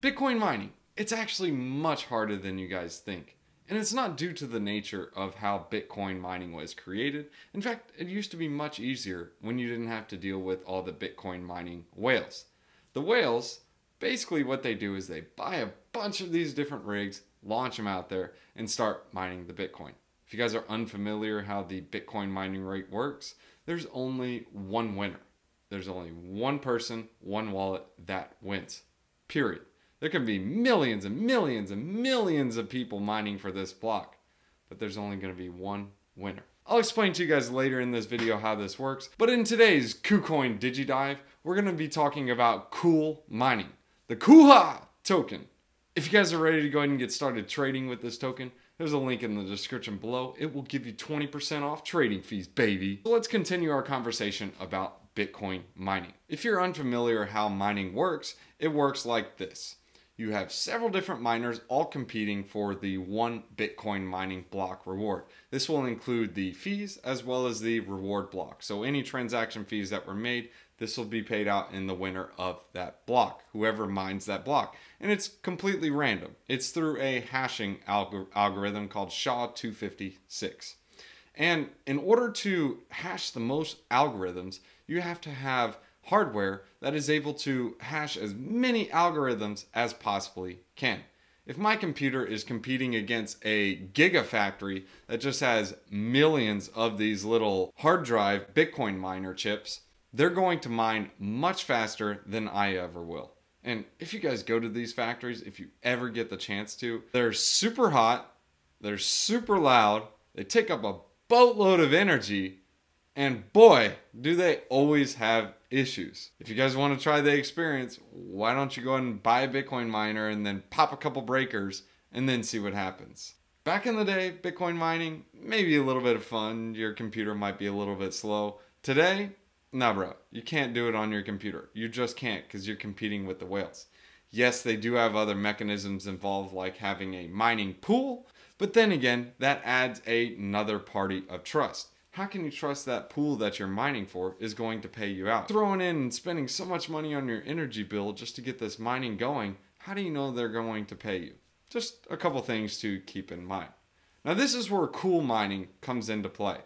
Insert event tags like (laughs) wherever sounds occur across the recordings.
Bitcoin mining, it's actually much harder than you guys think. And it's not due to the nature of how Bitcoin mining was created. In fact, it used to be much easier when you didn't have to deal with all the Bitcoin mining whales. The whales, basically what they do is they buy a bunch of these different rigs, launch them out there, and start mining the Bitcoin. If you guys are unfamiliar how the Bitcoin mining rate works, there's only one winner. There's only one person, one wallet that wins. Period. There can be millions and millions and millions of people mining for this block, but there's only going to be one winner. I'll explain to you guys later in this video how this works, but in today's KuCoin DigiDive, we're going to be talking about Cool Mining, the COOHA token. If you guys are ready to go ahead and get started trading with this token, there's a link in the description below. It will give you 20% off trading fees, baby. So let's continue our conversation about Bitcoin mining. If you're unfamiliar how mining works, it works like this you have several different miners all competing for the one Bitcoin mining block reward. This will include the fees as well as the reward block. So any transaction fees that were made, this will be paid out in the winner of that block, whoever mines that block. And it's completely random. It's through a hashing algor algorithm called SHA-256. And in order to hash the most algorithms, you have to have hardware that is able to hash as many algorithms as possibly can. If my computer is competing against a gigafactory that just has millions of these little hard drive Bitcoin miner chips, they're going to mine much faster than I ever will. And if you guys go to these factories, if you ever get the chance to, they're super hot, they're super loud, they take up a boatload of energy, and boy, do they always have issues. If you guys want to try the experience, why don't you go and buy a Bitcoin miner and then pop a couple breakers and then see what happens. Back in the day, Bitcoin mining, maybe a little bit of fun. Your computer might be a little bit slow. Today, nah, bro, you can't do it on your computer. You just can't because you're competing with the whales. Yes, they do have other mechanisms involved, like having a mining pool, but then again, that adds another party of trust how can you trust that pool that you're mining for is going to pay you out? Throwing in and spending so much money on your energy bill just to get this mining going, how do you know they're going to pay you? Just a couple things to keep in mind. Now, this is where cool mining comes into play.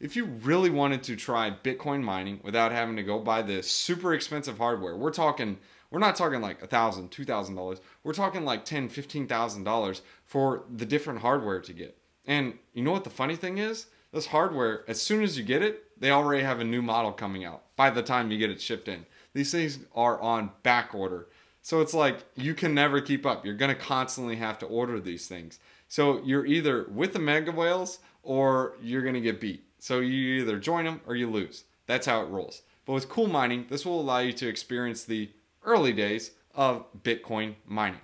If you really wanted to try Bitcoin mining without having to go buy this super expensive hardware, we're talking, we're not talking like a thousand, two thousand dollars. We're talking like ten, fifteen thousand dollars for the different hardware to get. And you know what the funny thing is? This hardware, as soon as you get it, they already have a new model coming out by the time you get it shipped in. These things are on back order. So it's like you can never keep up. You're going to constantly have to order these things. So you're either with the mega whales or you're going to get beat. So you either join them or you lose. That's how it rolls. But with cool mining, this will allow you to experience the early days of Bitcoin mining.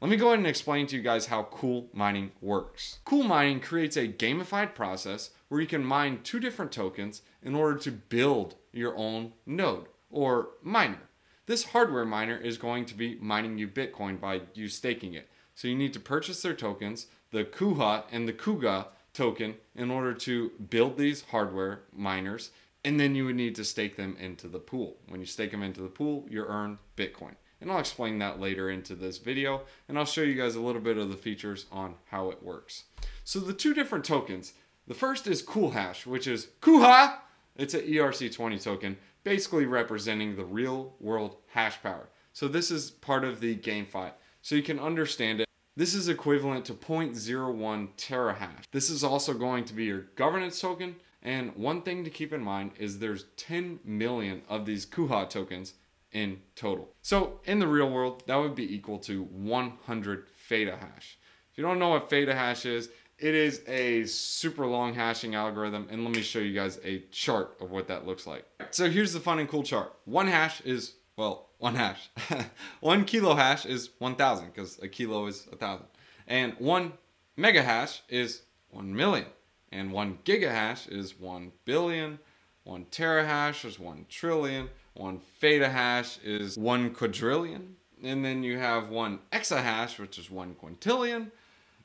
Let me go ahead and explain to you guys how cool mining works. Cool mining creates a gamified process where you can mine two different tokens in order to build your own node or miner. This hardware miner is going to be mining you Bitcoin by you staking it. So you need to purchase their tokens, the COOHA and the COOGA token, in order to build these hardware miners, and then you would need to stake them into the pool. When you stake them into the pool, you earn Bitcoin. And I'll explain that later into this video, and I'll show you guys a little bit of the features on how it works. So the two different tokens, the first is CoolHash, which is COOHA. It's an ERC20 token, basically representing the real world hash power. So this is part of the GameFi. So you can understand it. This is equivalent to 0.01 terahash. This is also going to be your governance token. And one thing to keep in mind is there's 10 million of these COOHA tokens in total. So in the real world, that would be equal to 100 petahash. If you don't know what petahash is, it is a super long hashing algorithm, and let me show you guys a chart of what that looks like. So here's the fun and cool chart. One hash is, well, one hash. (laughs) one kilo hash is 1,000, because a kilo is a 1,000. And one mega hash is 1 million. And one gigahash is 1 billion. One terahash is 1 trillion. One petahash is one quadrillion. And then you have one exahash, which is one quintillion.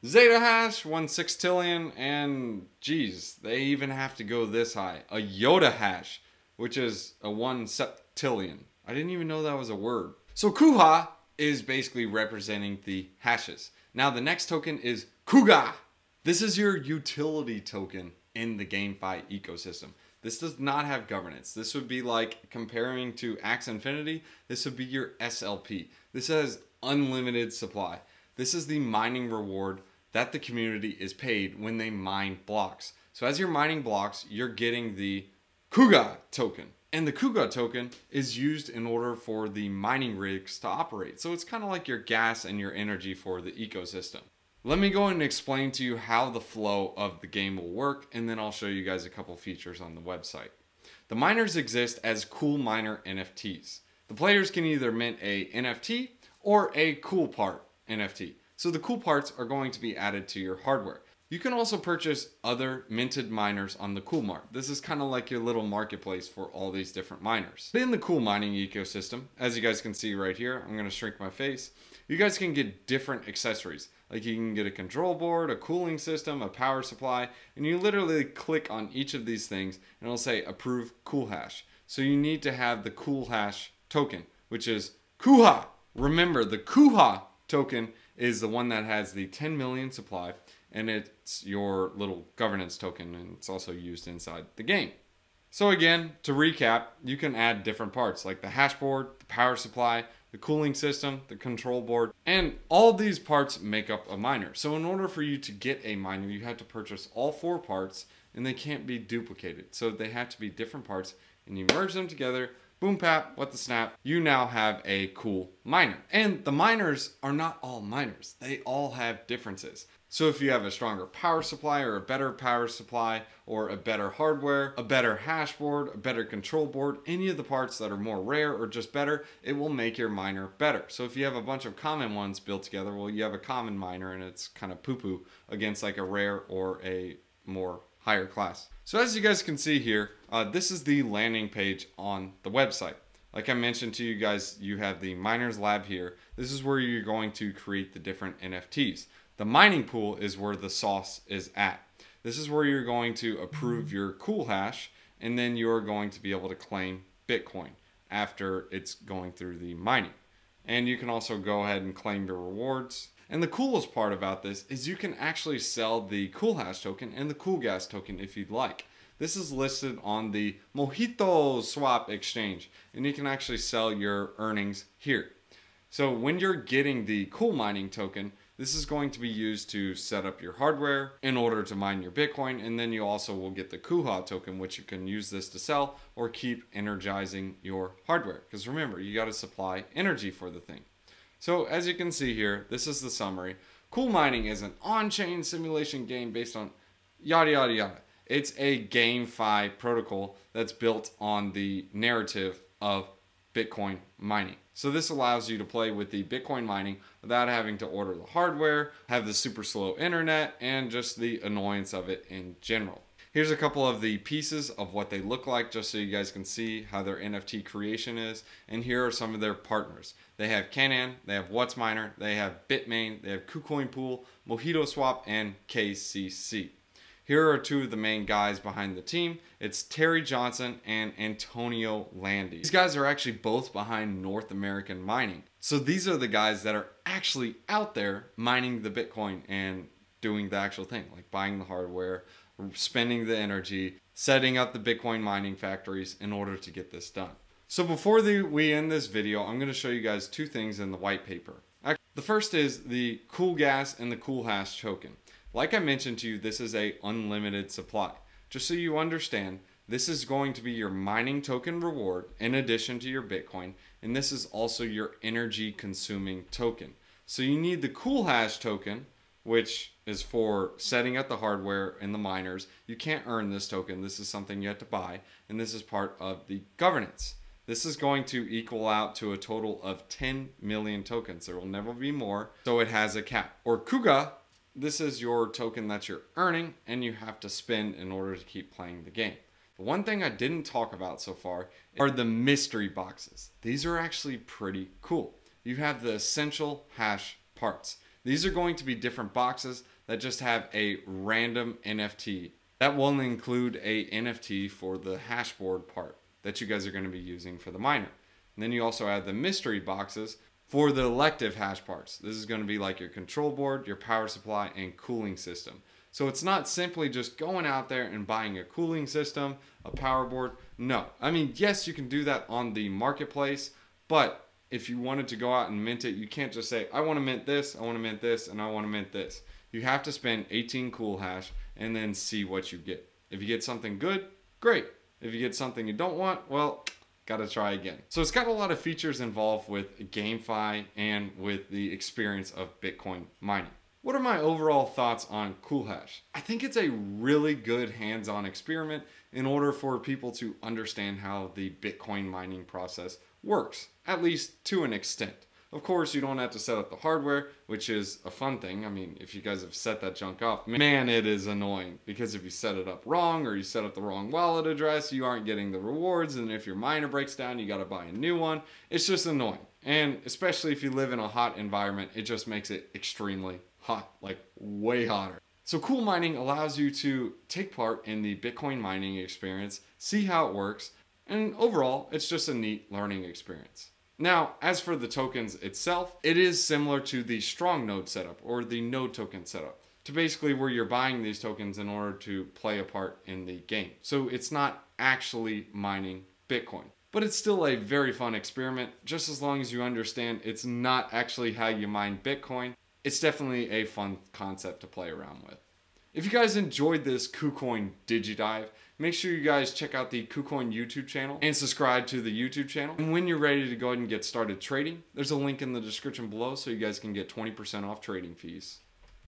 Zettahash, one sextillion. And geez, they even have to go this high. A yottahash, which is a one septillion. I didn't even know that was a word. So COOHA is basically representing the hashes. Now the next token is COOGA. This is your utility token in the GameFi ecosystem. This does not have governance. This would be like comparing to Axie Infinity. This would be your SLP. This has unlimited supply. This is the mining reward that the community is paid when they mine blocks. So as you're mining blocks, you're getting the COOGA token. And the COOGA token is used in order for the mining rigs to operate. So it's kind of like your gas and your energy for the ecosystem. Let me go and explain to you how the flow of the game will work, and then I'll show you guys a couple features on the website. The miners exist as cool miner NFTs. The players can either mint a NFT or a cool part NFT. So the cool parts are going to be added to your hardware. You can also purchase other minted miners on the Cool Mart. This is kind of like your little marketplace for all these different miners. In the cool mining ecosystem, as you guys can see right here, I'm to shrink my face, you guys can get different accessories. Like you can get a control board, a cooling system, a power supply, and you literally click on each of these things and it'll say approve cool hash. So you need to have the cool hash token, which is COOHA. Remember, the COOHA token is the one that has the 10 million supply and it's your little governance token and it's also used inside the game. So again, to recap, you can add different parts like the hash board, the power supply, the cooling system, the control board, and all these parts make up a miner. So in order for you to get a miner, you have to purchase all four parts and they can't be duplicated. So they have to be different parts and you merge them together boom pap, what the snap, you now have a cool miner. And the miners are not all miners. They all have differences. So if you have a stronger power supply or a better power supply or a better hardware, a better hash board, a better control board, any of the parts that are more rare or just better, it will make your miner better. So if you have a bunch of common ones built together, well, you have a common miner and it's kind of poo-poo against like a rare or a more higher class. So as you guys can see here, uh, this is the landing page on the website. Like I mentioned to you guys, you have the miners lab here. This is where you're going to create the different NFTs. The mining pool is where the sauce is at. This is where you're going to approve your cool hash and then you're going to be able to claim Bitcoin after it's going through the mining. And you can also go ahead and claim your rewards. And the coolest part about this is you can actually sell the cool hash token and the cool gas token if you'd like. This is listed on the Mojito Swap exchange and you can actually sell your earnings here. So when you're getting the cool mining token, this is going to be used to set up your hardware in order to mine your Bitcoin. And then you also will get the COOHA token, which you can use this to sell or keep energizing your hardware. Because remember, you got to supply energy for the thing. So as you can see here, this is the summary. Cool Mining is an on-chain simulation game based on yada yada yada. It's a GameFi protocol that's built on the narrative of Bitcoin mining. So this allows you to play with the Bitcoin mining without having to order the hardware, have the super slow internet, and just the annoyance of it in general. Here's a couple of the pieces of what they look like just so you guys can see how their NFT creation is. And here are some of their partners. They have Canaan, they have WhatsMiner, they have Bitmain, they have KuCoin Pool, Mojito Swap, and KCC. Here are two of the main guys behind the team. It's Terry Johnson and Antonio Landi. These guys are actually both behind North American Mining. So these are the guys that are actually out there mining the Bitcoin and doing the actual thing, like buying the hardware, spending the energy, setting up the Bitcoin mining factories in order to get this done. So before the, we end this video, I'm going to show you guys two things in the white paper. The first is the cool gas and the cool hash token. Like I mentioned to you, this is a unlimited supply. Just so you understand, this is going to be your mining token reward in addition to your Bitcoin, and this is also your energy consuming token. So you need the cool hash token, which is for setting up the hardware and the miners. You can't earn this token. This is something you have to buy, and this is part of the governance. This is going to equal out to a total of 10 million tokens. There will never be more, so it has a cap. Or COOGA this is your token that you're earning and you have to spend in order to keep playing the game. The one thing I didn't talk about so far are the mystery boxes. These are actually pretty cool. You have the essential hash parts. These are going to be different boxes that just have a random NFT. That will include a NFT for the hashboard part that you guys are going to be using for the miner. And then you also have the mystery boxes, For the elective hash parts, this is going to be like your control board, your power supply, and cooling system. So it's not simply just going out there and buying a cooling system, a power board. No. I mean, yes, you can do that on the marketplace, but if you wanted to go out and mint it, you can't just say, I want to mint this, I want to mint this, and I want to mint this. You have to spend 18 cool hash and then see what you get. If you get something good, great. If you get something you don't want, well, gotta try again. So it's got a lot of features involved with GameFi and with the experience of Bitcoin mining. What are my overall thoughts on CoolHash? I think it's a really good hands-on experiment in order for people to understand how the Bitcoin mining process works, at least to an extent. Of course, you don't have to set up the hardware, which is a fun thing. I mean, if you guys have set that junk up, man, it is annoying because if you set it up wrong or you set up the wrong wallet address, you aren't getting the rewards. And if your miner breaks down, you got to buy a new one. It's just annoying. And especially if you live in a hot environment, it just makes it extremely hot, like way hotter. So Cool Mining allows you to take part in the Bitcoin mining experience, see how it works, and overall, it's just a neat learning experience. Now, as for the tokens itself, it is similar to the strong node setup or the node token setup to basically where you're buying these tokens in order to play a part in the game. So it's not actually mining Bitcoin. But it's still a very fun experiment, just as long as you understand it's not actually how you mine Bitcoin. It's definitely a fun concept to play around with. If you guys enjoyed this KuCoin DigiDive, make sure you guys check out the KuCoin YouTube channel and subscribe to the YouTube channel. And when you're ready to go ahead and get started trading, there's a link in the description below so you guys can get 20% off trading fees.